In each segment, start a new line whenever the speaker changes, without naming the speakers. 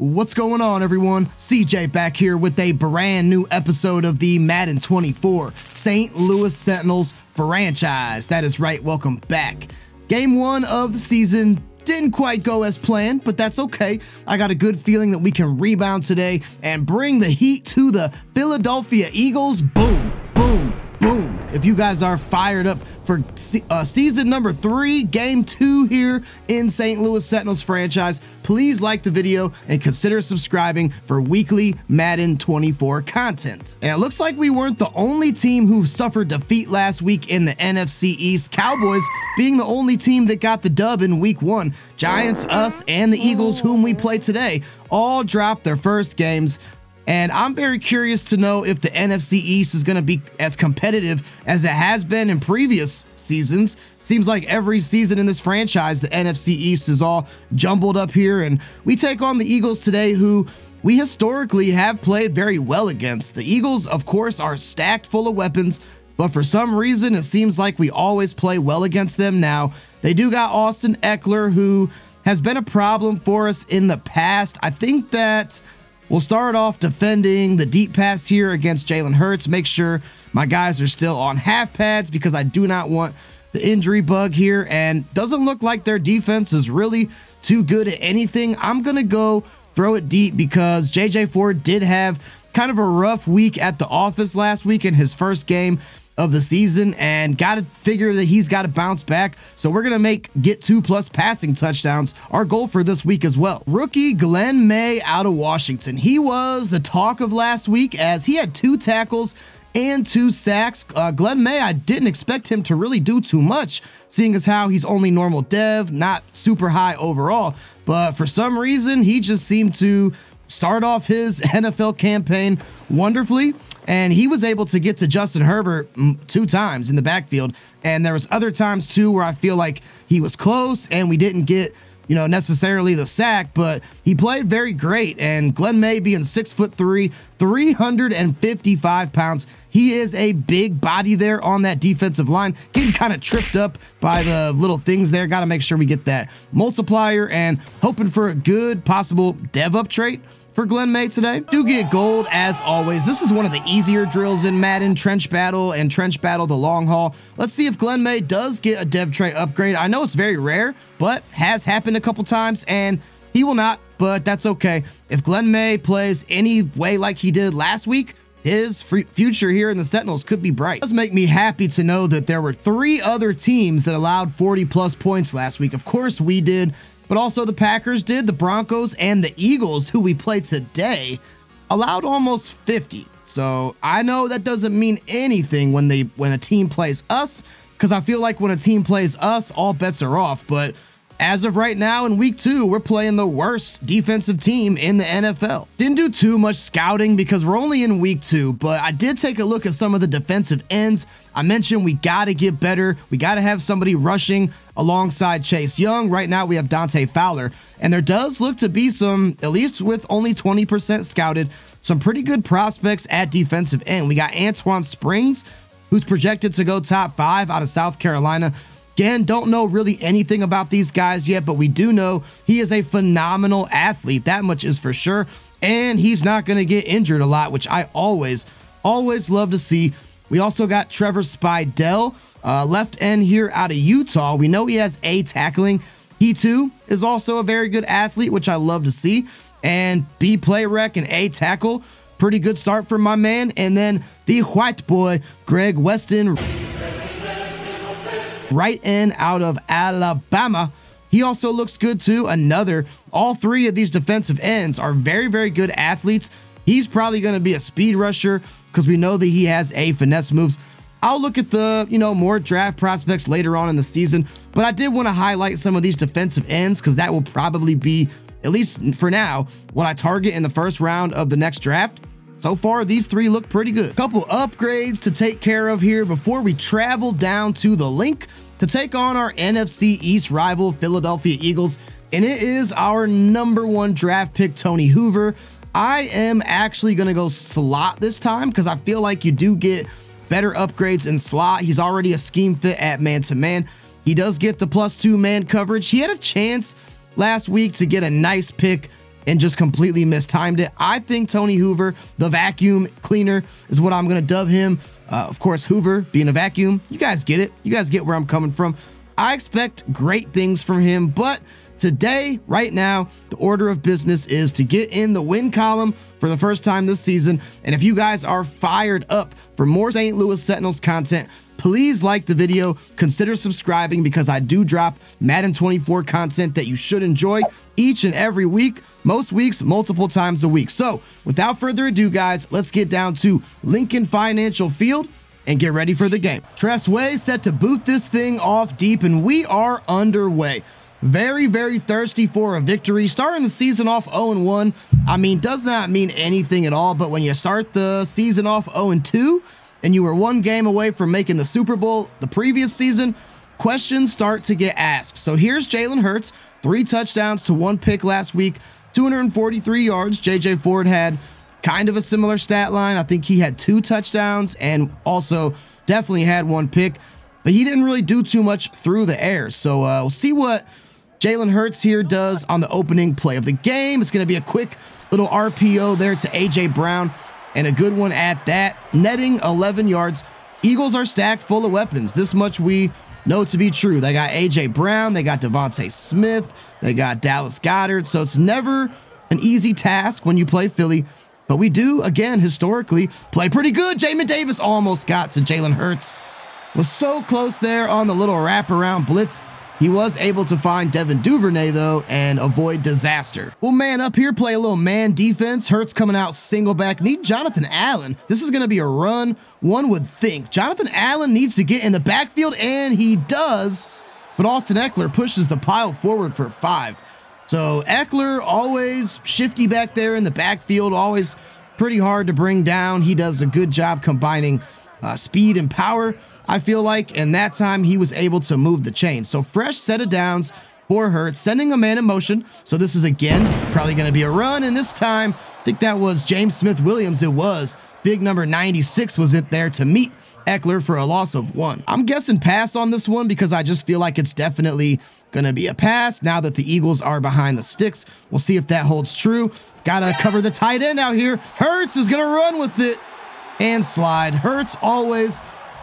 What's going on, everyone? CJ back here with a brand new episode of the Madden 24 St. Louis Sentinels franchise. That is right, welcome back. Game one of the season didn't quite go as planned, but that's okay. I got a good feeling that we can rebound today and bring the heat to the Philadelphia Eagles. Boom, boom, boom. If you guys are fired up for uh, season number three, game two here in St. Louis Sentinels franchise, please like the video and consider subscribing for weekly Madden 24 content. And it looks like we weren't the only team who suffered defeat last week in the NFC East. Cowboys being the only team that got the dub in week one. Giants, us, and the Eagles, whom we play today, all dropped their first games. And I'm very curious to know if the NFC East is going to be as competitive as it has been in previous seasons. Seems like every season in this franchise, the NFC East is all jumbled up here. And we take on the Eagles today, who we historically have played very well against. The Eagles, of course, are stacked full of weapons, but for some reason, it seems like we always play well against them now. They do got Austin Ekeler, who has been a problem for us in the past. I think that We'll start off defending the deep pass here against Jalen Hurts. Make sure my guys are still on half pads because I do not want the injury bug here. And doesn't look like their defense is really too good at anything. I'm going to go throw it deep because JJ Ford did have kind of a rough week at the office last week in his first game of the season and got to figure that he's got to bounce back. So we're going to make get two plus passing touchdowns our goal for this week as well. Rookie Glenn May out of Washington. He was the talk of last week as he had two tackles and two sacks. Uh, Glenn May, I didn't expect him to really do too much, seeing as how he's only normal dev, not super high overall. But for some reason, he just seemed to start off his NFL campaign wonderfully and he was able to get to Justin Herbert two times in the backfield. And there was other times too where I feel like he was close and we didn't get you know necessarily the sack, but he played very great. And Glenn May being six foot three, 355 pounds, he is a big body there on that defensive line. Getting kind of tripped up by the little things there. Got to make sure we get that multiplier and hoping for a good possible dev up trait for Glenn May today. Do get gold as always. This is one of the easier drills in Madden, Trench Battle and Trench Battle the long haul. Let's see if Glenn May does get a dev tray upgrade. I know it's very rare, but has happened a couple times and he will not, but that's okay. If Glenn May plays any way like he did last week, his future here in the Sentinels could be bright. It does make me happy to know that there were three other teams that allowed 40 plus points last week. Of course, we did but also the Packers did, the Broncos and the Eagles, who we play today, allowed almost 50. So I know that doesn't mean anything when they when a team plays us, because I feel like when a team plays us, all bets are off. But as of right now in week two, we're playing the worst defensive team in the NFL. Didn't do too much scouting because we're only in week two, but I did take a look at some of the defensive ends. I mentioned we got to get better. We got to have somebody rushing alongside Chase Young. Right now, we have Dante Fowler, and there does look to be some, at least with only 20% scouted, some pretty good prospects at defensive end. We got Antoine Springs, who's projected to go top five out of South Carolina. Again, don't know really anything about these guys yet, but we do know he is a phenomenal athlete. That much is for sure. And he's not going to get injured a lot, which I always, always love to see. We also got Trevor Spidell, uh, left end here out of Utah. We know he has A tackling. He too is also a very good athlete, which I love to see. And B play rec and A tackle. Pretty good start for my man. And then the white boy, Greg Weston right in out of Alabama. He also looks good too. Another, all three of these defensive ends are very, very good athletes. He's probably going to be a speed rusher because we know that he has a finesse moves. I'll look at the, you know, more draft prospects later on in the season, but I did want to highlight some of these defensive ends because that will probably be, at least for now, what I target in the first round of the next draft. So far, these three look pretty good. Couple upgrades to take care of here before we travel down to the Linc to take on our NFC East rival, Philadelphia Eagles. And it is our number one draft pick, Tony Hoover. I am actually going to go slot this time because I feel like you do get better upgrades in slot. He's already a scheme fit at man to man. He does get the plus two man coverage. He had a chance last week to get a nice pick and just completely mistimed it. I think Tony Hoover, the vacuum cleaner, is what I'm going to dub him. Uh, of course, Hoover being a vacuum, you guys get it. You guys get where I'm coming from. I expect great things from him, but today, right now, the order of business is to get in the win column for the first time this season. And if you guys are fired up for more St. Louis Sentinels content, please like the video, consider subscribing because I do drop Madden 24 content that you should enjoy each and every week, most weeks, multiple times a week. So, without further ado, guys, let's get down to Lincoln Financial Field and get ready for the game. Tress Way set to boot this thing off deep, and we are underway. Very, very thirsty for a victory. Starting the season off 0 1, I mean, does not mean anything at all, but when you start the season off 0 2, and you were one game away from making the Super Bowl the previous season, questions start to get asked. So here's Jalen Hurts, three touchdowns to one pick last week, 243 yards. JJ Ford had kind of a similar stat line. I think he had two touchdowns and also definitely had one pick, but he didn't really do too much through the air. So uh, we'll see what Jalen Hurts here does on the opening play of the game. It's going to be a quick little RPO there to A.J. Brown and a good one at that, netting 11 yards. Eagles are stacked full of weapons. This much we know to be true. They got A.J. Brown, they got DeVonta Smith, they got Dallas Goedert. So it's never an easy task when you play Philly. But we do, again, historically, play pretty good. Jamin Davis almost got to Jalen Hurts. Was so close there on the little wraparound blitz. He was able to find Devin Duvernay, though, and avoid disaster. Well, man up here, play a little man defense. Hurts coming out single back. Need Jonathan Allen. This is going to be a run, one would think. Jonathan Allen needs to get in the backfield, and he does. But Austin Ekeler pushes the pile forward for five. So Ekeler always shifty back there in the backfield, always pretty hard to bring down. He does a good job combining uh, speed and power. I feel like, and that time he was able to move the chain. So fresh set of downs for Hurts, sending a man in motion. So this is again probably going to be a run, and this time I think that was James Smith Williams. It was big number 96 was it there to meet Ekeler for a loss of one. I'm guessing pass on this one because I just feel like it's definitely going to be a pass now that the Eagles are behind the sticks. We'll see if that holds true. Got to cover the tight end out here. Hurts is going to run with it and slide. Hurts always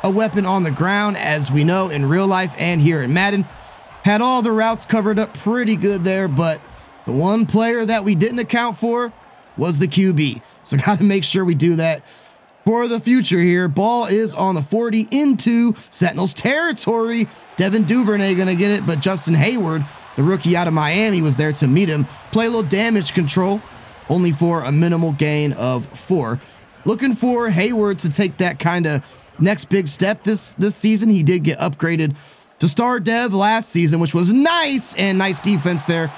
a weapon on the ground, as we know in real life and here in Madden. Had all the routes covered up pretty good there, but the one player that we didn't account for was the QB. So got to make sure we do that for the future here. Ball is on the 40 into Sentinels territory. Devin Duvernay going to get it, but Justin Hayward, the rookie out of Miami, was there to meet him. Play a little damage control, only for a minimal gain of four. Looking for Hayward to take that kind of next big step this this season. He did get upgraded to star dev last season, which was nice and nice defense there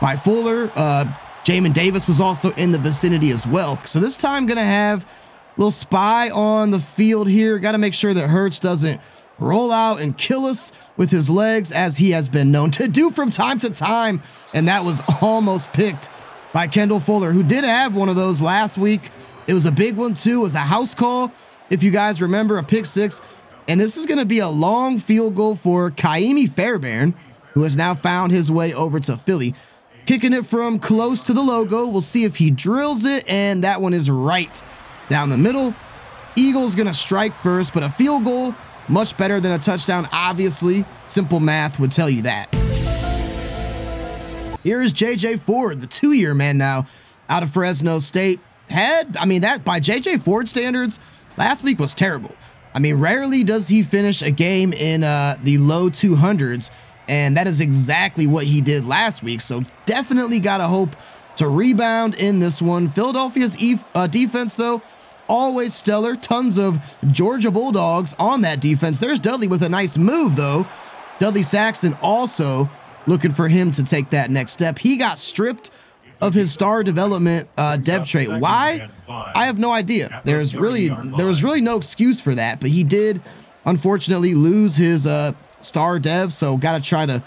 by Fuller. Uh, Jamin Davis was also in the vicinity as well. So this time gonna have a little spy on the field here. Got to make sure that Hurts doesn't roll out and kill us with his legs as he has been known to do from time to time. And that was almost picked by Kendall Fuller, who did have one of those last week. It was a big one too. It was a house call if you guys remember, a pick six. And this is going to be a long field goal for Kaimi Fairbairn, who has now found his way over to Philly. Kicking it from close to the logo. We'll see if he drills it, and that one is right down the middle. Eagles going to strike first, but a field goal, much better than a touchdown, obviously. Simple math would tell you that. Here's JJ Ford, the two year man now out of Fresno State. Had, I mean, that by JJ Ford standards, Last week was terrible. I mean, rarely does he finish a game in uh, the low 200s, and that is exactly what he did last week. So definitely got to hope to rebound in this one. Philadelphia's e- uh, defense, though, always stellar. Tons of Georgia Bulldogs on that defense. There's Dudley with a nice move, though. Dudley Saxton also looking for him to take that next step. He got stripped of his star development uh, dev trait. Why? I have no idea. There's really there was really no excuse for that, but he did unfortunately lose his uh, star dev, so got to try to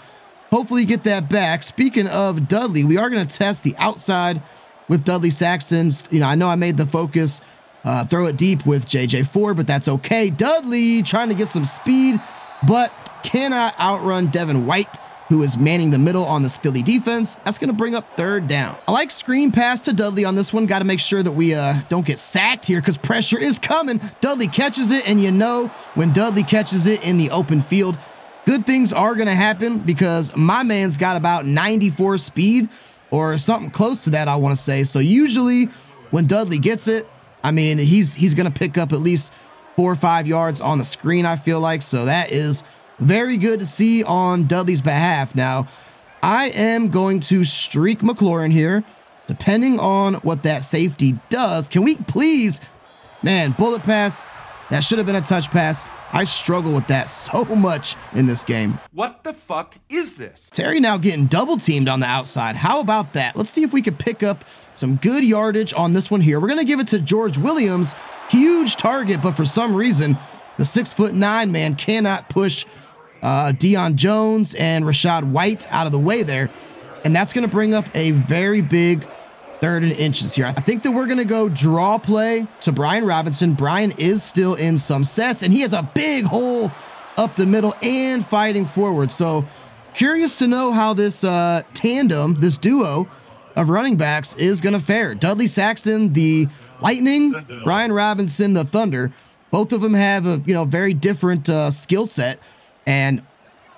hopefully get that back. Speaking of Dudley, we are going to test the outside with Dudley Saxton's. You know, I know I made the focus uh, throw it deep with JJ Ford, but that's okay. Dudley trying to get some speed, but cannot outrun Devin White who is manning the middle on this Philly defense. That's going to bring up third down. I like screen pass to Dudley on this one. Got to make sure that we uh, don't get sacked here because pressure is coming. Dudley catches it, and you know when Dudley catches it in the open field, good things are going to happen because my man's got about 94 speed or something close to that, I want to say. So usually when Dudley gets it, I mean, he's he's going to pick up at least four or five yards on the screen, I feel like. So that is very good to see on Dudley's behalf. Now, I am going to streak McLaurin here, depending on what that safety does. Can we please, man, bullet pass? That should have been a touch pass. I struggle with that so much in this game.
What the fuck is this?
Terry now getting double teamed on the outside. How about that? Let's see if we can pick up some good yardage on this one here. We're going to give it to George Williams. Huge target, but for some reason, the six foot nine man cannot push uh, Deion Jones and Rashad White out of the way there. And that's going to bring up a very big third and inches here. I think that we're going to go draw play to Brian Robinson. Brian is still in some sets, and he has a big hole up the middle and fighting forward. So curious to know how this uh, tandem, this duo of running backs is going to fare. Dudley Saxton, the Lightning, Brian Robinson, the Thunder. Both of them have a you know very different uh, skill set. And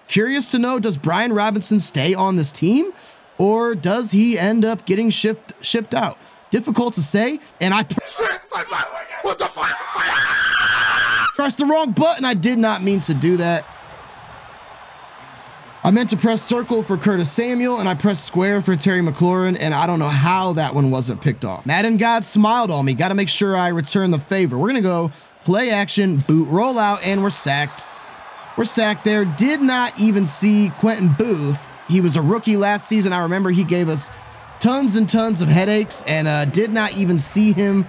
curious to know, does Brian Robinson stay on this team or does he end up getting shipped shipped out? Difficult to say. And I what the fuck? pressed the wrong button. I did not mean to do that. I meant to press circle for Curtis Samuel, and I pressed square for Terry McLaurin, and I don't know how that one wasn't picked off. Madden God smiled on me. Got to make sure I return the favor. We're going to go play action, boot, roll out, and we're sacked. We're sacked there. Did not even see Quentin Booth. He was a rookie last season. I remember he gave us tons and tons of headaches and uh, did not even see him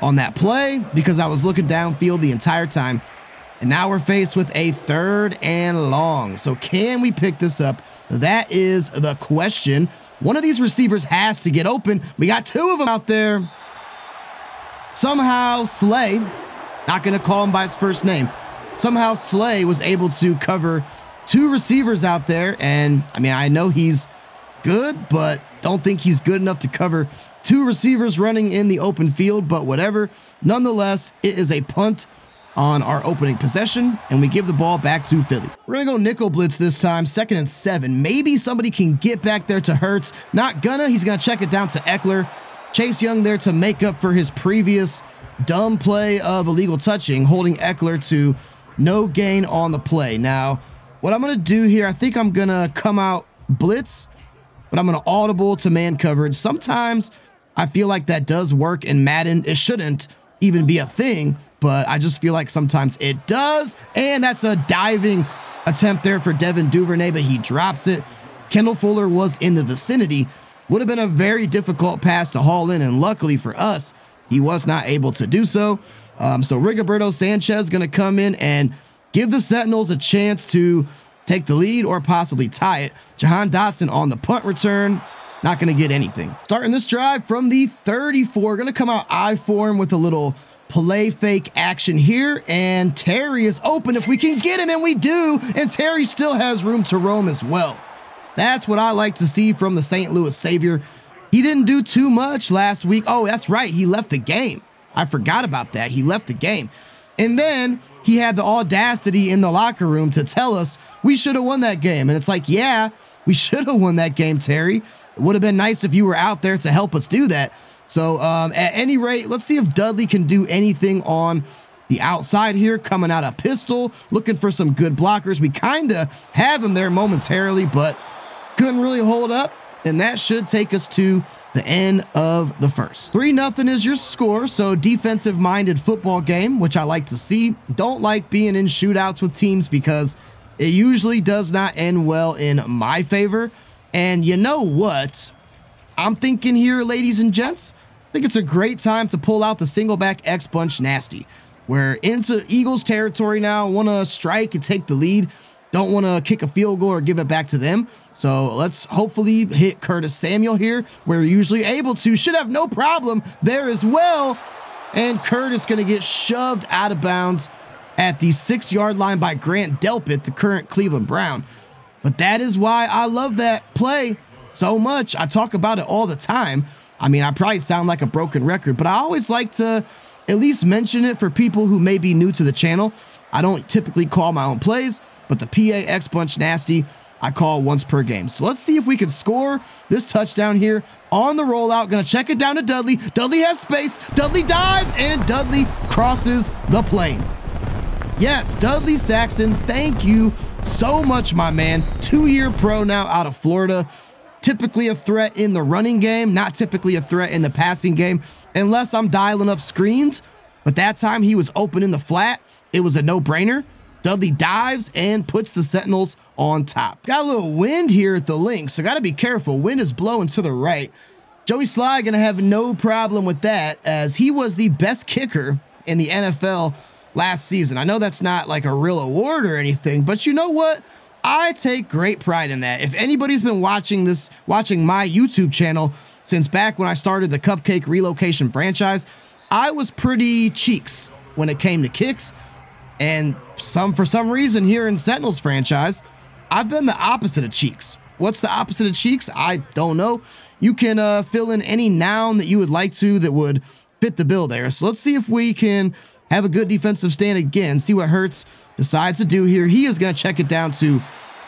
on that play because I was looking downfield the entire time. And now we're faced with a third and long. So can we pick this up? That is the question. One of these receivers has to get open. We got two of them out there. Somehow Slay, not going to call him by his first name, somehow Slay was able to cover two receivers out there. And I mean, I know he's good, but don't think he's good enough to cover two receivers running in the open field. But whatever. Nonetheless, it is a punt on our opening possession, and we give the ball back to Philly. We're to go nickel blitz this time, second and seven. Maybe somebody can get back there to Hurts. Not gonna. He's to check it down to Ekeler. Chase Young there to make up for his previous dumb play of illegal touching, holding Ekeler to no gain on the play. Now, what I'm going to do here, I think I'm going to come out blitz, but I'm going to audible to man coverage. Sometimes I feel like that does work in Madden. It shouldn't even be a thing, but I just feel like sometimes it does. And that's a diving attempt there for Devin Duvernay, but he drops it. Kendall Fuller was in the vicinity. Would have been a very difficult pass to haul in, and luckily for us, he was not able to do so. Um, so Rigoberto Sanchez going to come in and give the Sentinels a chance to take the lead or possibly tie it. Jahan Dotson on the punt return. Not going to get anything. Starting this drive from the 34. Going to come out I form with a little play fake action here. And Terry is open if we can get him, and we do. And Terry still has room to roam as well. That's what I like to see from the St. Louis Savior. He didn't do too much last week. Oh, that's right. He left the game. I forgot about that. He left the game. And then he had the audacity in the locker room to tell us we should have won that game. And it's like, yeah, we should have won that game, Terry. It would have been nice if you were out there to help us do that. So, um, at any rate, let's see if Dudley can do anything on the outside here, coming out a pistol, looking for some good blockers. We kind of have him there momentarily, but couldn't really hold up. And that should take us to the end of the first. 3 nothing is your score, so defensive minded football game, which I like to see. Don't like being in shootouts with teams because it usually does not end well in my favor. And you know what? I'm thinking here, ladies and gents, I think it's a great time to pull out the single back X Bunch Nasty. We're into Eagles territory now, want to strike and take the lead. Don't want to kick a field goal or give it back to them. So let's hopefully hit Curtis Samuel here. We're usually able to. Should have no problem there as well. And Curtis going to get shoved out of bounds at the six yard line by Grant Delpit, the current Cleveland Brown. But that is why I love that play so much. I talk about it all the time. I mean, I probably sound like a broken record, but I always like to at least mention it for people who may be new to the channel. I don't typically call my own plays, but the PA X Bunch Nasty I call once per game. So let's see if we can score this touchdown here on the rollout. Gonna check it down to Dudley. Dudley has space. Dudley dives, and Dudley crosses the plane. Yes, Dudley Saxton, thank you so much, my man. Two year pro now out of Florida. Typically a threat in the running game, not typically a threat in the passing game, unless I'm dialing up screens. But that time he was open in the flat. It was a no brainer. Dudley dives and puts the Sentinels on top. Got a little wind here at the Linc, so got to be careful. Wind is blowing to the right. Joey Slye going to have no problem with that as he was the best kicker in the NFL last season. I know that's not like a real award or anything, but you know what? I take great pride in that. If anybody's been watching this, watching my YouTube channel since back when I started the Cupcake Relocation franchise, I was pretty cheeks when it came to kicks. And some for some reason here in Sentinels franchise, I've been the opposite of cheeks. What's the opposite of cheeks? I don't know. You can uh, fill in any noun that you would like to that would fit the bill there. So let's see if we can have a good defensive stand again. See what Hurts decides to do here. He is going to check it down to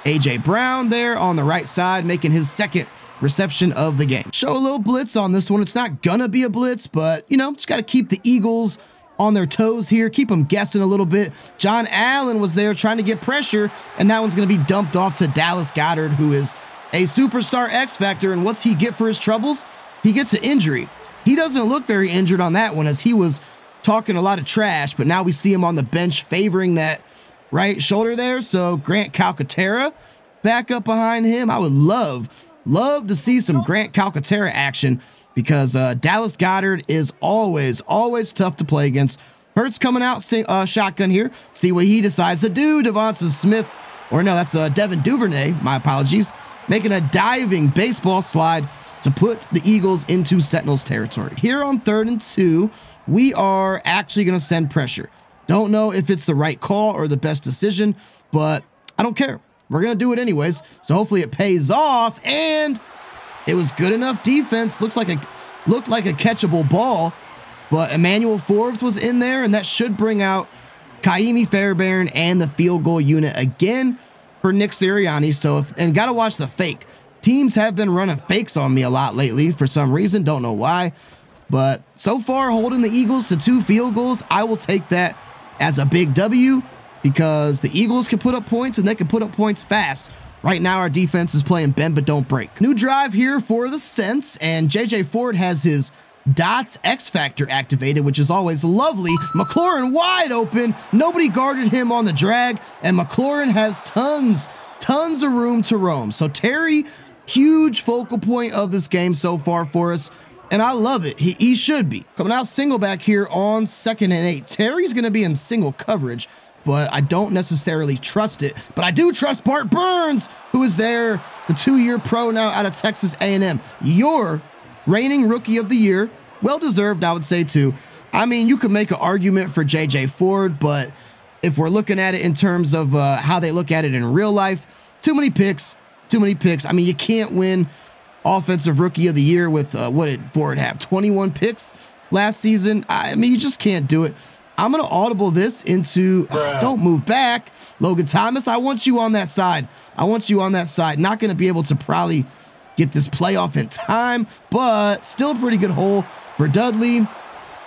AJ Brown there on the right side, making his second reception of the game. Show a little blitz on this one. It's not going to be a blitz, but, you know, just got to keep the Eagles on their toes here, keep them guessing a little bit. John Allen was there trying to get pressure, and that one's going to be dumped off to Dallas Goedert, who is a superstar X Factor. And what's he get for his troubles? He gets an injury. He doesn't look very injured on that one as he was talking a lot of trash, but now we see him on the bench favoring that right shoulder there. So Grant Calcaterra back up behind him. I would love, love to see some Grant Calcaterra action because uh, Dallas Goedert is always, always tough to play against. Hurts coming out uh, shotgun here. See what he decides to do. Devonta Smith, or no, that's uh, Devin Duvernay. My apologies. Making a diving baseball slide to put the Eagles into Sentinels territory. Here on third and two, we are actually going to send pressure. Don't know if it's the right call or the best decision, but I don't care. We're going to do it anyways. So hopefully it pays off. And it was good enough defense. Looks like a looked like a catchable ball, but Emmanuel Forbes was in there, and that should bring out Kaimi Fairbairn and the field goal unit again for Nick Sirianni. So if, and gotta watch the fake. Teams have been running fakes on me a lot lately for some reason. Don't know why. But so far, holding the Eagles to two field goals, I will take that as a big W because the Eagles can put up points and they can put up points fast. Right now, our defense is playing bend but don't break. New drive here for the Sents, and JJ Ford has his Dots X Factor activated, which is always lovely. McLaurin wide open. Nobody guarded him on the drag, and McLaurin has tons, tons of room to roam. So Terry, huge focal point of this game so far for us. And I love it. He, he should be. Coming out single back here on second and eight. Terry's going to be in single coverage but I don't necessarily trust it. But I do trust Bart Burns, who is there, the two-year pro now out of Texas A&M. Your reigning rookie of the year, well deserved, I would say too. I mean, you could make an argument for J.J. Ford, but if we're looking at it in terms of uh, how they look at it in real life, too many picks, too many picks. I mean, you can't win offensive rookie of the year with uh, what did Ford have? 21 picks last season. I mean, you just can't do it. I'm going to audible this into uh, don't move back. Logan Thomas, I want you on that side. I want you on that side. Not going to be able to probably get this playoff in time, but still a pretty good hole for Dudley.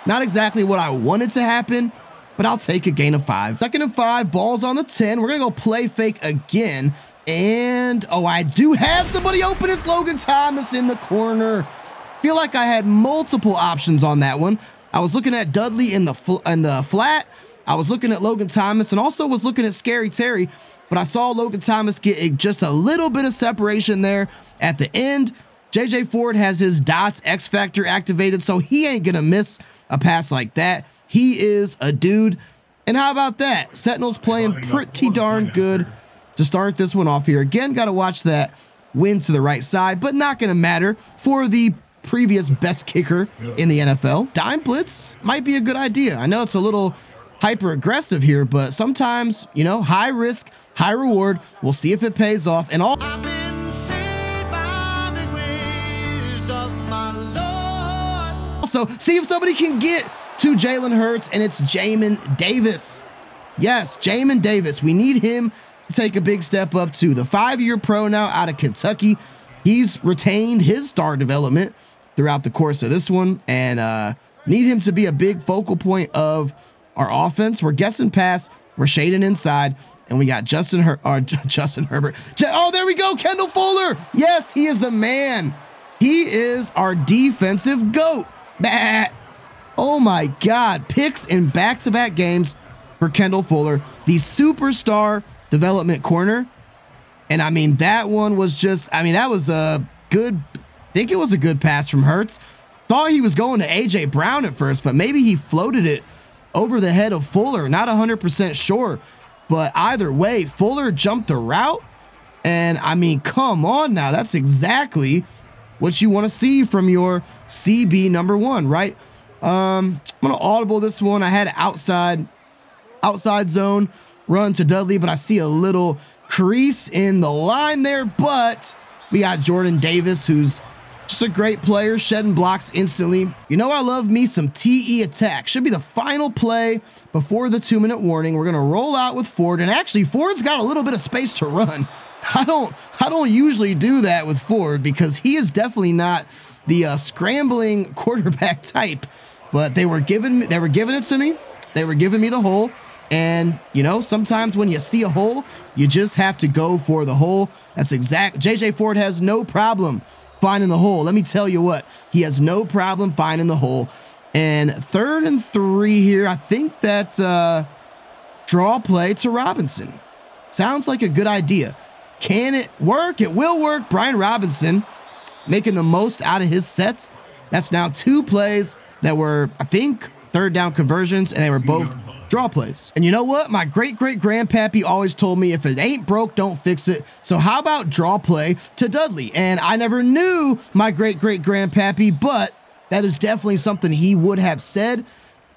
Not exactly what I wanted to happen, but I'll take a gain of five. Second and five, balls on the 10. We're going to go play fake again. And, oh, I do have somebody open. It's Logan Thomas in the corner. Feel like I had multiple options on that one. I was looking at Dudley in the fl- in the flat. I was looking at Logan Thomas and also was looking at Scary Terry, but I saw Logan Thomas get just a little bit of separation there at the end. JJ Ford has his dots X Factor activated, so he ain't gonna miss a pass like that. He is a dude. And how about that? Sentinels playing pretty darn good to start this one off here. Again, got to watch that wind to the right side, but not going to matter for the previous best kicker in the NFL. Dime blitz might be a good idea. I know it's a little hyper aggressive here, but sometimes, you know, high risk, high reward. We'll see if it pays off. And all. Also, see if somebody can get to Jalen Hurts, and it's Jamin Davis. Yes, Jamin Davis. We need him to take a big step up to the five-year pro now out of Kentucky. He's retained his star development throughout the course of this one, and uh, need him to be a big focal point of our offense. We're guessing pass, we're shading inside, and we got Justin Her- or Justin Herbert. Oh, there we go, Kendall Fuller. Yes, he is the man. He is our defensive goat. Bah. Oh my God, picks in back-to-back games for Kendall Fuller, the superstar development corner. And I mean, that one was just, I mean, that was a good, think it was a good pass from Hurts. Thought he was going to A.J. Brown at first, but maybe he floated it over the head of Fuller. Not 100% sure. But either way, Fuller jumped the route. And I mean, come on now. That's exactly what you want to see from your CB number one, right? Um, I'm to audible this one. I had outside, outside zone run to Dudley, but I see a little crease in the line there. But we got Jordan Davis, who's just a great player, shedding blocks instantly. You know, I love me some TE attack. Should be the final play before the two minute warning. We're going to roll out with Ford. And actually, Ford's got a little bit of space to run. I don't, I don't usually do that with Ford because he is definitely not the uh, scrambling quarterback type. But they were giving, they were giving it to me. They were giving me the hole. And, you know, sometimes when you see a hole, you just have to go for the hole. That's exact. JJ Ford has no problem finding the hole. Let me tell you what, he has no problem finding the hole. And third and three here, I think that uh, draw play to Robinson. Sounds like a good idea. Can it work? It will work. Brian Robinson making the most out of his sets. That's now two plays that were, I think, third down conversions, and they were both draw plays. And you know what? My great great grandpappy always told me if it ain't broke, don't fix it. So how about draw play to Dudley? And I never knew my great great grandpappy, but that is definitely something he would have said.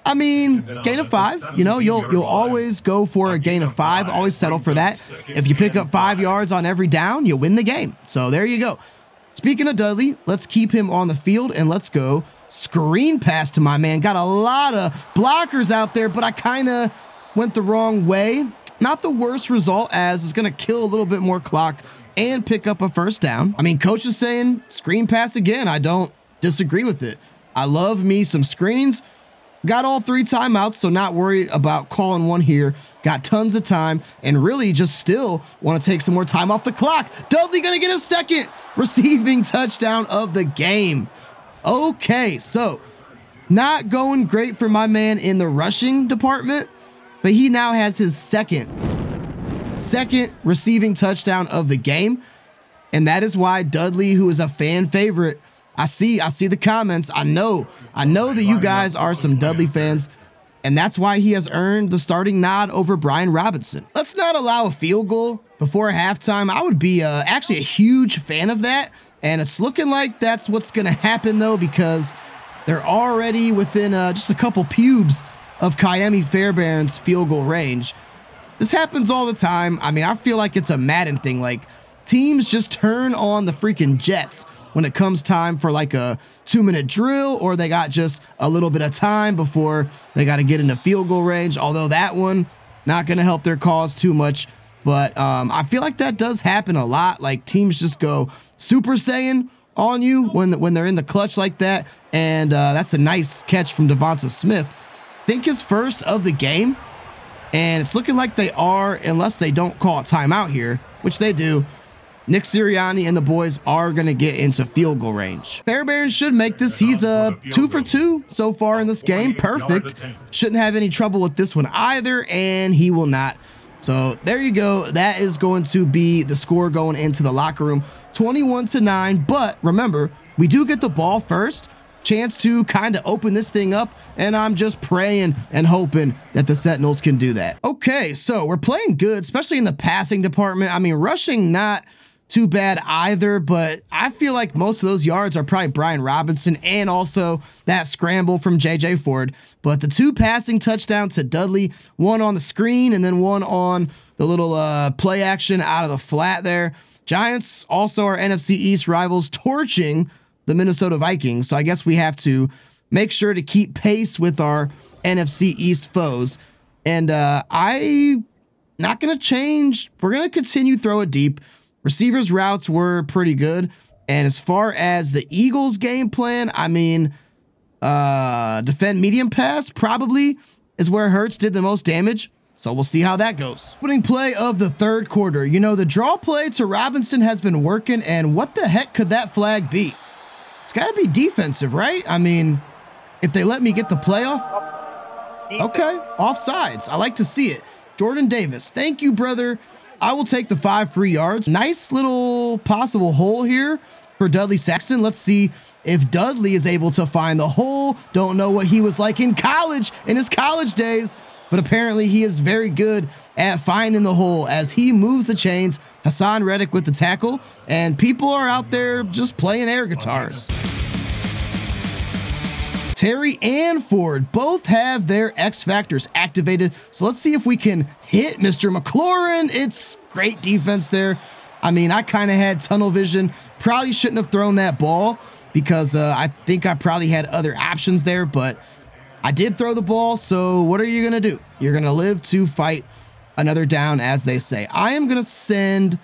I mean, gain of five. You know, you'll you'll always go for a gain of five. Always settle for that. If you pick up five yards on every down, you win the game. So there you go. Speaking of Dudley, let's keep him on the field and let's go screen pass to my man. Got a lot of blockers out there, but I kind of went the wrong way. Not the worst result, as it's going to kill a little bit more clock and pick up a first down. I mean, coach is saying screen pass again. I don't disagree with it. I love me some screens. Got all three timeouts, so not worried about calling one here. Got tons of time and really just still want to take some more time off the clock. Dudley going to get a second receiving touchdown of the game. Okay, so not going great for my man in the rushing department, but he now has his second second receiving touchdown of the game. And that is why Dudley, who is a fan favorite, I see I see the comments. I know I know that you guys are some Dudley fans. And that's why he has earned the starting nod over Brian Robinson. Let's not allow a field goal before halftime. I would be uh, actually a huge fan of that. And it's looking like that's what's going to happen, though, because they're already within uh, just a couple pubes of Ka'imi Fairbairn's field goal range. This happens all the time. I mean, I feel like it's a Madden thing. Like, teams just turn on the freaking Jets when it comes time for like a two minute drill or they got just a little bit of time before they got to get into field goal range. Although that one, not going to help their cause too much. But um, I feel like that does happen a lot. Like teams just go Super Saiyan on you when when they're in the clutch like that, and uh, that's a nice catch from Devonta Smith. think his first of the game, and it's looking like they are, unless they don't call a timeout here, which they do. Nick Sirianni and the boys are going to get into field goal range. Bear Fairbairn should make this. He's a two for two so far in this game. Perfect. Shouldn't have any trouble with this one either, and he will not so there you go. That is going to be the score going into the locker room 21 to 9. But remember, we do get the ball first. Chance to kind of open this thing up, and I'm just praying and hoping that the Sentinels can do that. Okay, so we're playing good, especially in the passing department. I mean, rushing not too bad either, but I feel like most of those yards are probably Brian Robinson and also that scramble from JJ Ford. But the two passing touchdowns to Dudley, one on the screen and then one on the little uh, play action out of the flat there. Giants also are NFC East rivals, torching the Minnesota Vikings. So I guess we have to make sure to keep pace with our NFC East foes. And uh, I not going to change. We're going to continue throw it deep. Receivers routes were pretty good. And as far as the Eagles game plan, I mean, uh, defend medium pass probably is where Hurts did the most damage. So we'll see how that goes. Opening play of the third quarter. You know, the draw play to Robinson has been working, and what the heck could that flag be? It's got to be defensive, right? I mean, if they let me get the playoff. Okay, offsides. I like to see it. Jordan Davis, thank you, brother. I will take the five free yards. Nice little possible hole here for Dudley Saxton. Let's see if Dudley is able to find the hole. Don't know what he was like in college, in his college days, but apparently he is very good at finding the hole as he moves the chains. Haason Reddick with the tackle, and people are out there just playing air guitars. Terry and Ford both have their X Factors activated. So let's see if we can hit Mr. McLaurin. It's great defense there. I mean, I kind of had tunnel vision. Probably shouldn't have thrown that ball because uh, I think I probably had other options there, but I did throw the ball. So what are you going to do? You're going to live to fight another down, as they say. I am going to send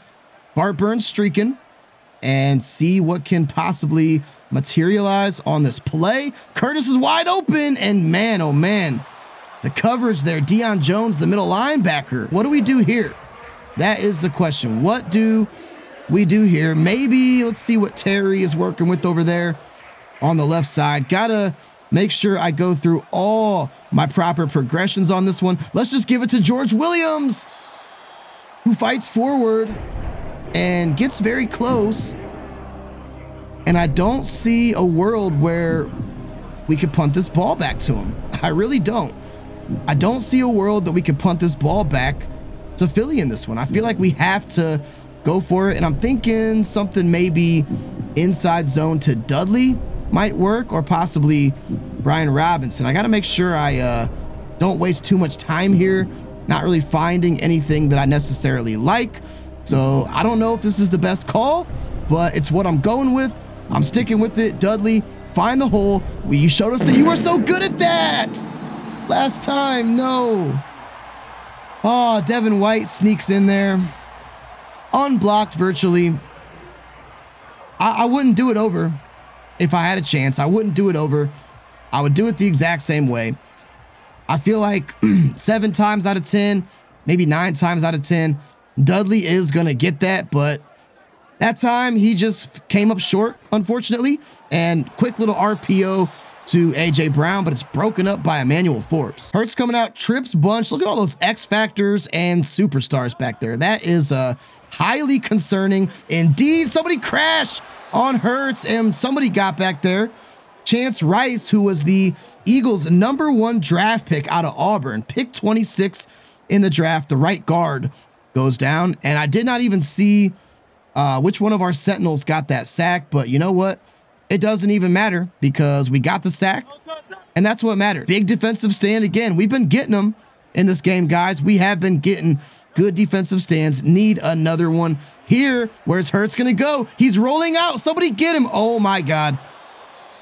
Bart Burns streaking and see what can possibly materialize on this play. Curtis is wide open, and man, oh man, the coverage there. Deion Jones, the middle linebacker. What do we do here? That is the question. What do we do here? Maybe let's see what Terry is working with over there on the left side. Gotta make sure I go through all my proper progressions on this one. Let's just give it to George Williams, who fights forward and gets very close. And I don't see a world where we could punt this ball back to him. I really don't. I don't see a world that we could punt this ball back to Philly in this one. I feel like we have to go for it. And I'm thinking something maybe inside zone to Dudley might work, or possibly Brian Robinson. I got to make sure I uh, don't waste too much time here, not really finding anything that I necessarily like. So I don't know if this is the best call, but it's what I'm going with. I'm sticking with it. Dudley, find the hole. Well, you showed us that you were so good at that last time. No. Oh, Devin White sneaks in there. Unblocked virtually. I, I wouldn't do it over if I had a chance. I wouldn't do it over. I would do it the exact same way. I feel like seven times out of 10, maybe nine times out of 10, Dudley is going to get that, but that time he just came up short, unfortunately. And quick little RPO to AJ Brown, but it's broken up by Emmanuel Forbes. Hurts coming out, trips bunch. Look at all those X factors and superstars back there. That is uh, highly concerning indeed. Somebody crashed on Hurts, and somebody got back there. Chance Rice, who was the Eagles' number one draft pick out of Auburn, pick 26 in the draft, the right guard goes down. And I did not even see uh, which one of our Sentinels got that sack, but you know what? It doesn't even matter because we got the sack, and that's what matters. Big defensive stand again. We've been getting them in this game, guys. We have been getting good defensive stands. Need another one here. Where's Hurts going to go? He's rolling out. Somebody get him. Oh, my God.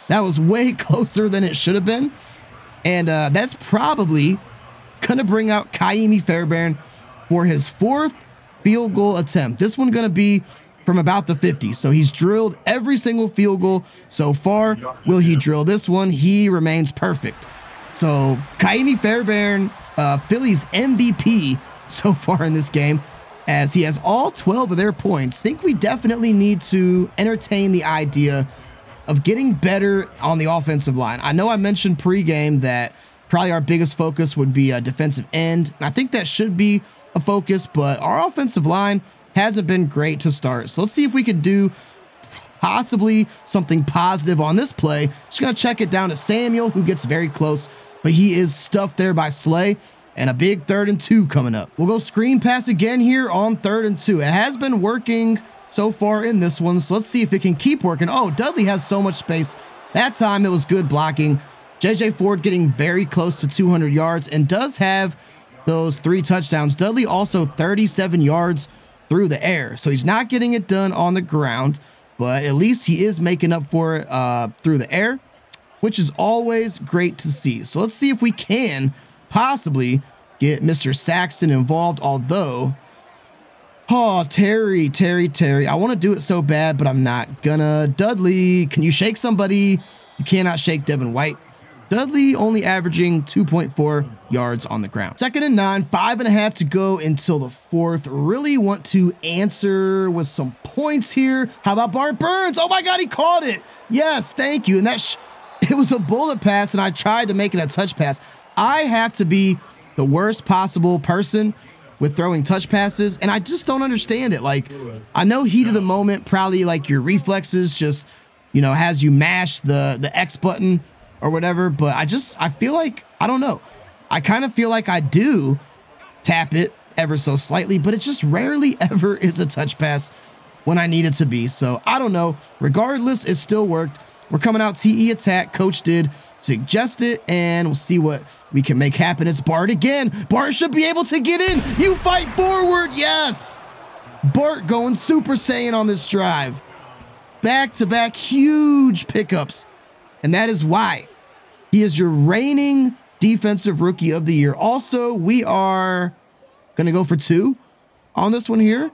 That was way closer than it should have been. And uh, that's probably going to bring out Kaimi Fairbairn for his fourth field goal attempt. This one going to be from about the 50. So he's drilled every single field goal so far. Will he drill this one? He remains perfect. So Kaimi Fairbairn, uh, Philly's MVP so far in this game, as he has all 12 of their points. I think we definitely need to entertain the idea of getting better on the offensive line. I know I mentioned pregame that probably our biggest focus would be a defensive end. I think that should be a focus, but our offensive line hasn't been great to start. So let's see if we can do possibly something positive on this play. Just going to check it down to Samuel, who gets very close, but he is stuffed there by Slay. And a big third and two coming up. We'll go screen pass again here on third and two. It has been working so far in this one. So let's see if it can keep working. Oh, Dudley has so much space. That time it was good blocking. JJ Ford getting very close to 200 yards and does have those three touchdowns. Dudley also 37 yards through the air. So he's not getting it done on the ground, but at least he is making up for it uh, through the air, which is always great to see. So let's see if we can possibly get Mr. Saxton involved, although. Oh, Terry, Terry, Terry. I want to do it so bad, but I'm not gonna. Dudley, can you shake somebody? You cannot shake Devin White. Dudley only averaging 2.4 yards on the ground. Second and nine, five and a half to go until the fourth. Really want to answer with some points here. How about Bart Burns? Oh my God, he caught it. Yes, thank you. And that it was a bullet pass, and I tried to make it a touch pass. I have to be the worst possible person with throwing touch passes, and I just don't understand it. Like, I know heat of the moment, probably like your reflexes just, you know, has you mash the the X button or whatever. But I just I feel like I don't know. I kind of feel like I do tap it ever so slightly, but it just rarely ever is a touch pass when I need it to be. So I don't know. Regardless, it still worked. We're coming out TE attack. Coach did suggest it, and we'll see what we can make happen. It's Bart again. Bart should be able to get in. You fight forward. Yes. Bart going Super Saiyan on this drive. Back to back huge pickups. And that is why he is your reigning defensive rookie of the year. Also, we are going to go for two on this one here.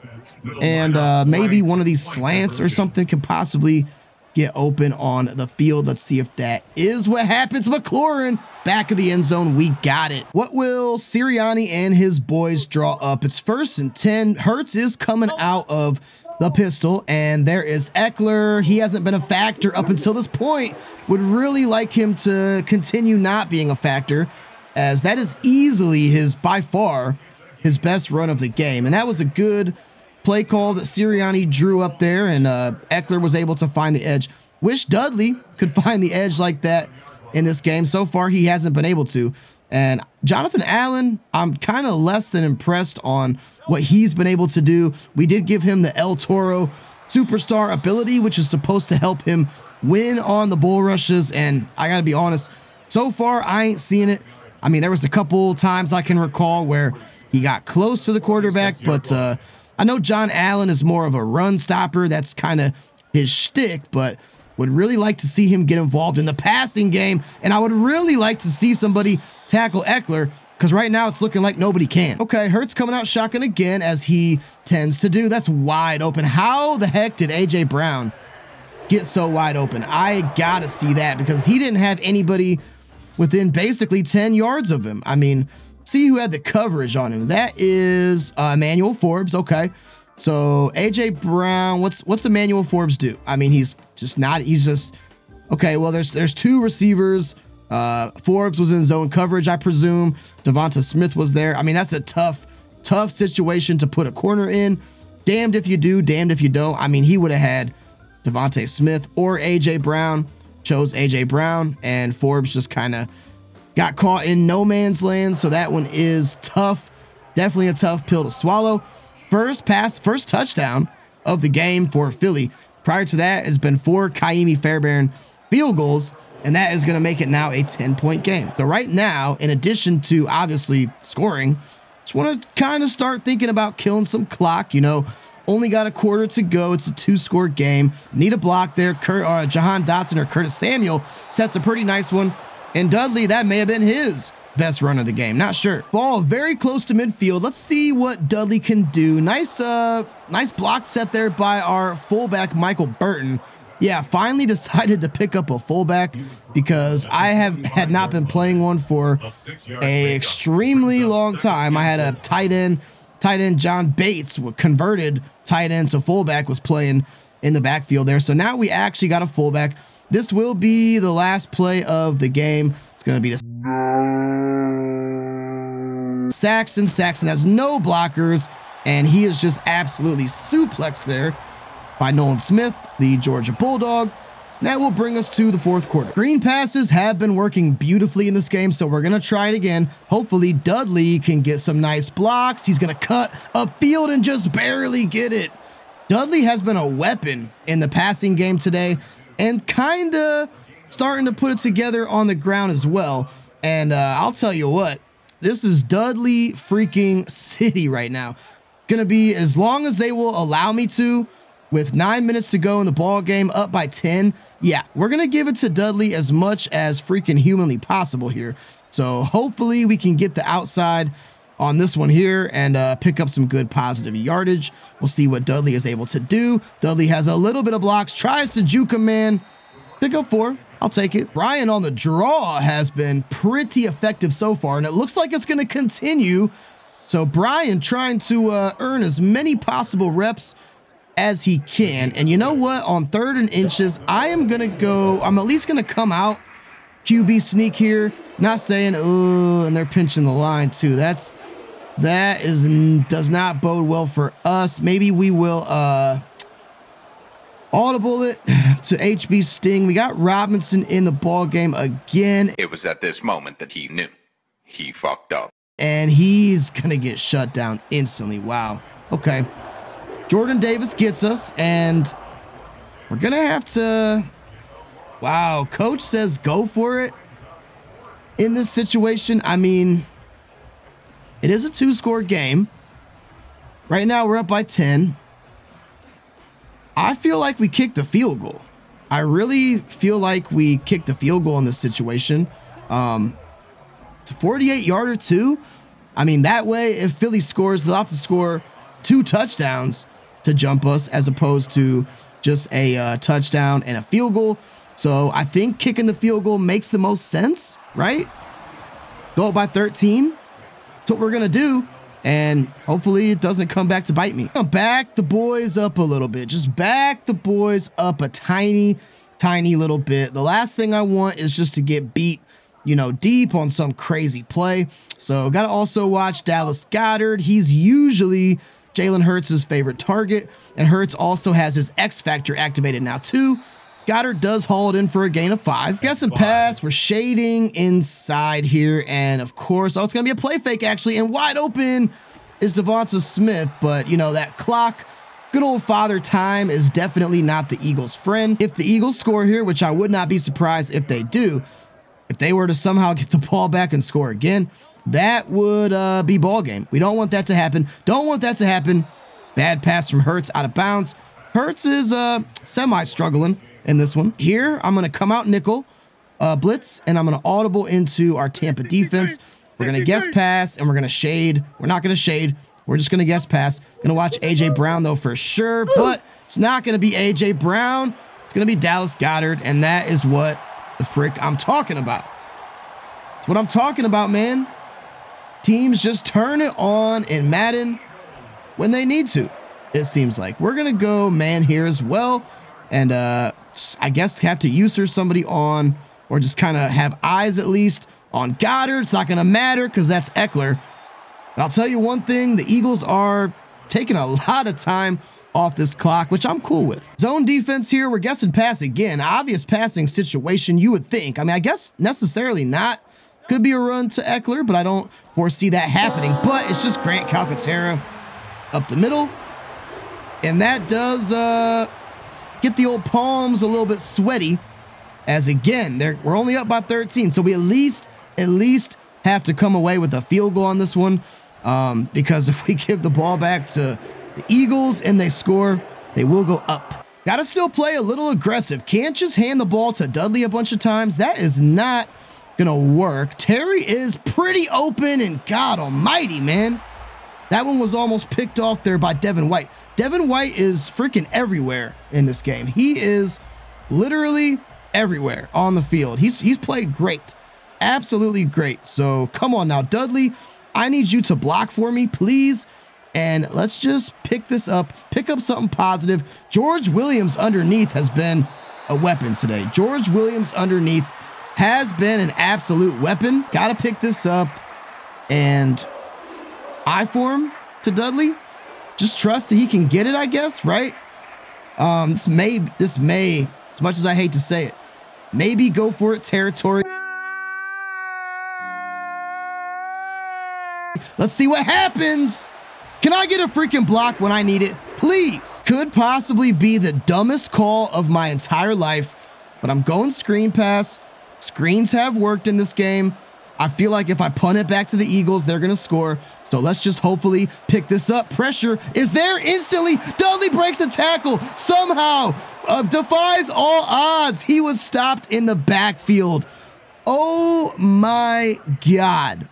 And uh, maybe one of these slants or something can possibly get open on the field. Let's see if that is what happens. McLaurin back of the end zone. We got it. What will Sirianni and his boys draw up? It's first and 10. Hurts is coming out of the pistol, and there is Ekeler. He hasn't been a factor up until this point. Would really like him to continue not being a factor, as that is easily his, by far, his best run of the game. And that was a good play call that Sirianni drew up there, and uh, Ekeler was able to find the edge. Wish Dudley could find the edge like that in this game. So far, he hasn't been able to. And Jonathan Allen, I'm kind of less than impressed on what he's been able to do. We did give him the El Toro superstar ability, which is supposed to help him win on the bull rushes. And I got to be honest, so far, I ain't seeing it. I mean, there was a couple times I can recall where he got close to the quarterback, but uh, I know John Allen is more of a run stopper. That's kind of his shtick, but would really like to see him get involved in the passing game. And I would really like to see somebody tackle Ekeler because right now it's looking like nobody can. Okay, Hurts coming out shotgun again as he tends to do. That's wide open. How the heck did A.J. Brown get so wide open? I got to see that because he didn't have anybody within basically 10 yards of him. I mean, see who had the coverage on him. That is uh, Emmanuel Forbes. Okay. So AJ Brown, what's what's Emmanuel Forbes do? I mean, he's just not. He's just okay. Well, there's there's two receivers uh, Forbes was in zone coverage, I presume. Devonta Smith was there. I mean, that's a tough, tough situation to put a corner in. Damned if you do, damned if you don't. I mean, he would have had DeVonta Smith or AJ Brown. Chose AJ Brown, and Forbes just kind of got caught in no man's land. So that one is tough. Definitely a tough pill to swallow. First pass, first touchdown of the game for Philly. Prior to that has been four Ka'imi Fairbairn field goals and that is going to make it now a 10 point game. So, right now, in addition to obviously scoring, just want to kind of start thinking about killing some clock. You know, only got a quarter to go. It's a two score game. Need a block there. Kurt, uh, Jahan Dotson or Curtis Samuel sets a pretty nice one. And Dudley, that may have been his best run of the game. Not sure. Ball very close to midfield. Let's see what Dudley can do. Nice, uh, nice block set there by our fullback Michael Burton yeah, finally decided to pick up a fullback because I have had not been playing one for a extremely long time. I had a tight end, tight end John Bates, converted tight end to fullback, was playing in the backfield there. So now we actually got a fullback. This will be the last play of the game. It's going to be the Saxon. Saxton has no blockers, and he is just absolutely suplexed there by Nolan Smith, the Georgia Bulldog. That will bring us to the fourth quarter. Green passes have been working beautifully in this game, so we're going to try it again. Hopefully, Dudley can get some nice blocks. He's going to cut a field and just barely get it. Dudley has been a weapon in the passing game today and kind of starting to put it together on the ground as well. And uh, I'll tell you what, this is Dudley freaking city right now. Gonna be as long as they will allow me to, with nine minutes to go in the ball game, up by 10. Yeah, we're gonna give it to Dudley as much as freaking humanly possible here. So hopefully we can get the outside on this one here and uh, pick up some good positive yardage. We'll see what Dudley is able to do. Dudley has a little bit of blocks, tries to juke a man. Pick up four. I'll take it. Brian on the draw has been pretty effective so far, and it looks like it's going to continue. So Brian trying to uh, earn as many possible reps as he can. And you know what? On third and inches, I am going to go, I'm at least going to come out QB sneak here. Not saying, oh, and they're pinching the line too. That's that is does not bode well for us. Maybe we will uh audible it to HB Sting. We got Robinson in the ball game again.
It was at this moment that he knew. He fucked up.
And he's going to get shut down instantly. Wow. Okay. Jordan Davis gets us, and we're going to have to. Wow. Coach says go for it in this situation. I mean, it is a two score game. Right now, we're up by 10. I feel like we kicked the field goal. I really feel like we kicked the field goal in this situation. Um, it's a 48 yarder, too. I mean, that way, if Philly scores, they'll have to score two touchdowns to jump us as opposed to just a uh, touchdown and a field goal. So I think kicking the field goal makes the most sense, right? Go by 13. That's what we're going to do and hopefully it doesn't come back to bite me. Back the boys up a little bit. Just back the boys up a tiny, tiny little bit. The last thing I want is just to get beat, you know, deep on some crazy play. So got to also watch Dallas Goedert. He's usually Jalen Hurts' favorite target, and Hurts also has his X Factor activated now too. Goedert does haul it in for a gain of five. Guess and pass. We're shading inside here. And of course, oh, it's going to be a play fake actually. And wide open is Devonta Smith. But, you know, that clock, good old father time is definitely not the Eagles' friend. If the Eagles score here, which I would not be surprised if they do, if they were to somehow get the ball back and score again, that would uh, be ball game. We don't want that to happen. Don't want that to happen. Bad pass from Hurts out of bounds. Hurts is uh, semi struggling in this one. Here, I'm going to come out nickel, uh, blitz, and I'm going to audible into our Tampa defense. We're going to guess pass, and we're going to shade. We're not going to shade. We're just going to guess pass. Going to watch A.J. Brown, though, for sure, but it's not going to be A.J. Brown. It's going to be Dallas Goedert, and that is what the frick I'm talking about. It's what I'm talking about, man. Teams just turn it on in Madden when they need to, it seems like. We're going to go man here as well and uh, I guess have to usurp somebody on or just kind of have eyes at least on Goedert. It's not going to matter because that's Ekeler. But I'll tell you one thing: the Eagles are taking a lot of time off this clock, which I'm cool with. Zone defense here. We're guessing pass again. Obvious passing situation. You would think. I mean, I guess necessarily not. Could be a run to Ekeler, but I don't foresee that happening. But it's just Grant Calcaterra up the middle. And that does uh, get the old palms a little bit sweaty. As again, we're only up by 13, so we at least at least have to come away with a field goal on this one. Um, because if we give the ball back to the Eagles and they score, they will go up. Got to still play a little aggressive. Can't just hand the ball to Dudley a bunch of times. That is not to work. Terry is pretty open, and God almighty, man. That one was almost picked off there by Devin White. Devin White is freaking everywhere in this game. He is literally everywhere on the field. He's he's played great. Absolutely great. So come on now, Dudley. I need you to block for me, please. And let's just pick this up, pick up something positive. George Williams underneath has been a weapon today. George Williams underneath has been an absolute weapon. Got to pick this up and I form to Dudley. Just trust that he can get it, I guess, right? Um, this may, this may, as much as I hate to say it, maybe go for it territory. Let's see what happens. Can I get a freaking block when I need it? Please. Could possibly be the dumbest call of my entire life, but I'm going screen pass. Screens have worked in this game. I feel like if I punt it back to the Eagles, they're going to score. So let's just hopefully pick this up. Pressure is there instantly. Dudley breaks the tackle somehow, uh, defies all odds. He was stopped in the backfield. Oh my God.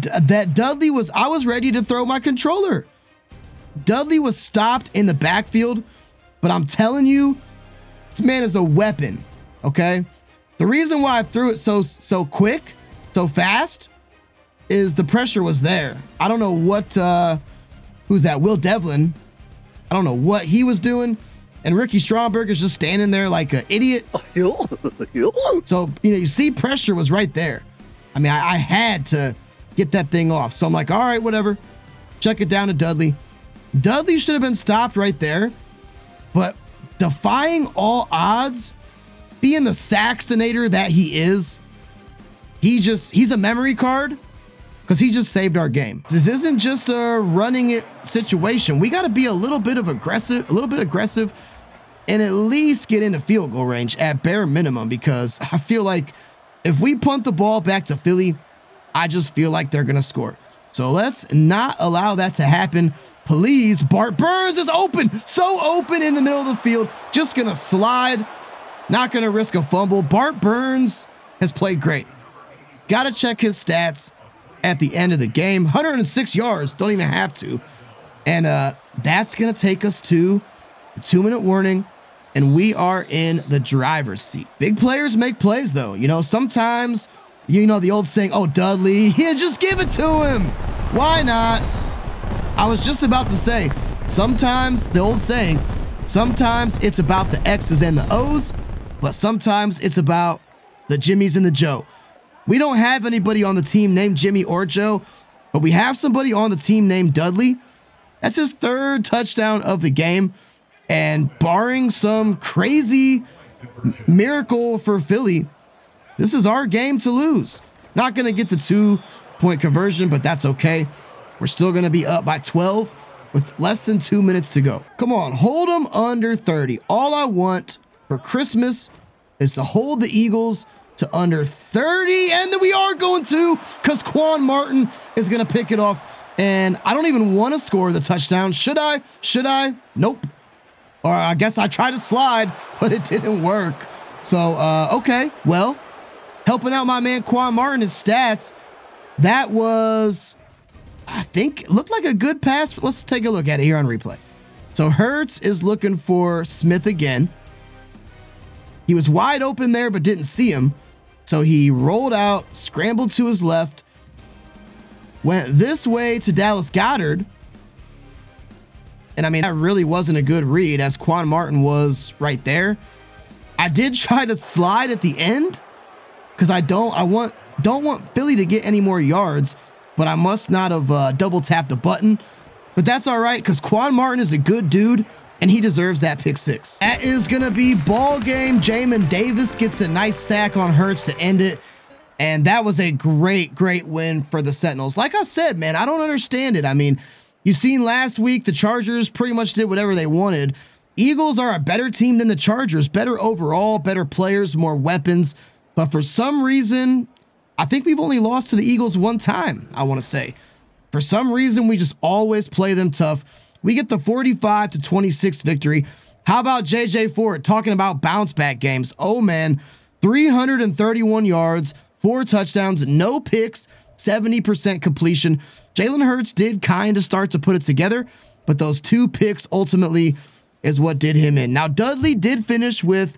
D- that Dudley was, I was ready to throw my controller. Dudley was stopped in the backfield, but I'm telling you, this man is a weapon. Okay. The reason why I threw it so so quick, so fast, is the pressure was there. I don't know what uh who's that? Will Devlin. I don't know what he was doing. And Ricky Stromberg is just standing there like an idiot. So, you know, you see pressure was right there. I mean, I, I had to get that thing off. So I'm like, all right, whatever. Check it down to Dudley. Dudley should have been stopped right there. But defying all odds, being the Saxtonator that he is, he just, he's a memory card because he just saved our game. This isn't just a running it situation. We got to be a little bit of aggressive, a little bit aggressive, and at least get into field goal range at bare minimum because I feel like if we punt the ball back to Philly, I just feel like they're going to score. So let's not allow that to happen. Please, Bart Burns is open, so open in the middle of the field, just going to slide, not going to risk a fumble. Bart Burns has played great. Got to check his stats at the end of the game. 106 yards, don't even have to. And uh, that's going to take us to the two minute warning, and we are in the driver's seat. Big players make plays, though. You know, sometimes, you know, the old saying, oh, Dudley, yeah, just give it to him. Why not? I was just about to say, sometimes, the old saying, sometimes it's about the X's and the O's, but sometimes it's about the Jimmys and the Joe. We don't have anybody on the team named Jimmy or Joe, but we have somebody on the team named Dudley. That's his third touchdown of the game. And barring some crazy miracle for Philly, this is our game to lose. Not going to get the two point conversion, but that's okay. We're still going to be up by 12 with less than two minutes to go. Come on, hold them under 30. All I want for Christmas is to hold the Eagles to under 30, and then we are going to because Quan Martin is going to pick it off. And I don't even want to score the touchdown. Should I? Should I? Nope. Or I guess I tried to slide, but it didn't work. So, uh, okay. Well, helping out my man Quan Martin, his stats, that was, I think, looked like a good pass. Let's take a look at it here on replay. So Hurts is looking for Smith again. He was wide open there, but didn't see him. So he rolled out, scrambled to his left, went this way to Dallas Goedert. And I mean, that really wasn't a good read as Quan Martin was right there. I did try to slide at the end because I don't I want don't want Philly to get any more yards, but I must not have uh, double tapped the button. But that's all right because Quan Martin is a good dude and he deserves that pick six. That is going to be ball game. Jamin Davis gets a nice sack on Hurts to end it. And that was a great, great win for the Sentinels. Like I said, man, I don't understand it. I mean, you've seen last week the Chargers pretty much did whatever they wanted. Eagles are a better team than the Chargers, better overall, better players, more weapons. But for some reason, I think we've only lost to the Eagles one time, I want to say. For some reason, we just always play them tough. We get the 45 to 26 victory. How about JJ Ford talking about bounce back games? Oh man, 331 yards, four touchdowns, no picks, 70% completion. Jalen Hurts did kind of start to put it together, but those two picks ultimately is what did him in. Now, Dudley did finish with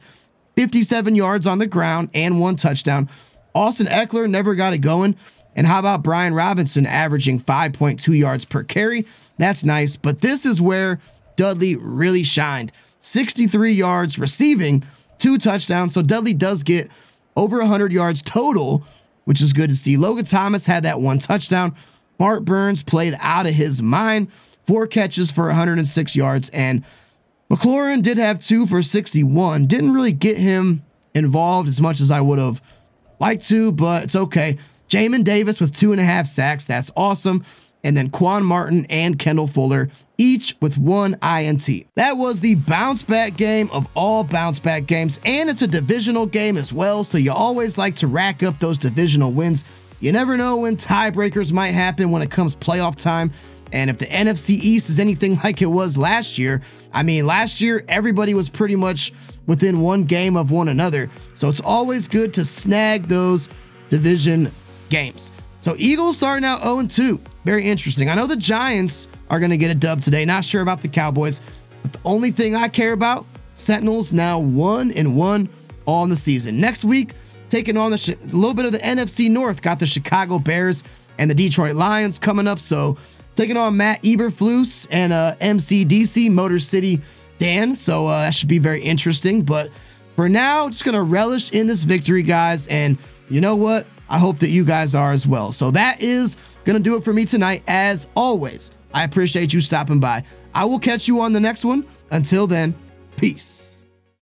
57 yards on the ground and one touchdown. Austin Ekeler never got it going. And how about Brian Robinson averaging 5.2 yards per carry? That's nice. But this is where Dudley really shined 63 yards receiving, two touchdowns. So Dudley does get over 100 yards total, which is good to see. Logan Thomas had that one touchdown. Bart Burns played out of his mind, four catches for 106 yards. And McLaurin did have two for 61. Didn't really get him involved as much as I would have liked to, but it's okay. Jamin Davis with two and a half sacks. That's awesome. And then Quan Martin and Kendall Fuller, each with one INT. That was the bounce back game of all bounce back games, and it's a divisional game as well, so you always like to rack up those divisional wins. You never know when tiebreakers might happen when it comes playoff time. And if the NFC East is anything like it was last year, I mean, last year everybody was pretty much within one game of one another. So it's always good to snag those division games. So Eagles starting out 0 2. Very interesting. I know the Giants are going to get a dub today. Not sure about the Cowboys. But the only thing I care about, Sentinels now 1 and 1 on the season. Next week, taking on the a little bit of the NFC North. Got the Chicago Bears and the Detroit Lions coming up. So taking on Matt Eberflus and uh, MCDC Motor City Dan. So uh, that should be very interesting. But for now, just gonna relish in this victory, guys. And you know what? I hope that you guys are as well. So that is gonna do it for me tonight. As always, I appreciate you stopping by. I will catch you on the next one. Until then, peace.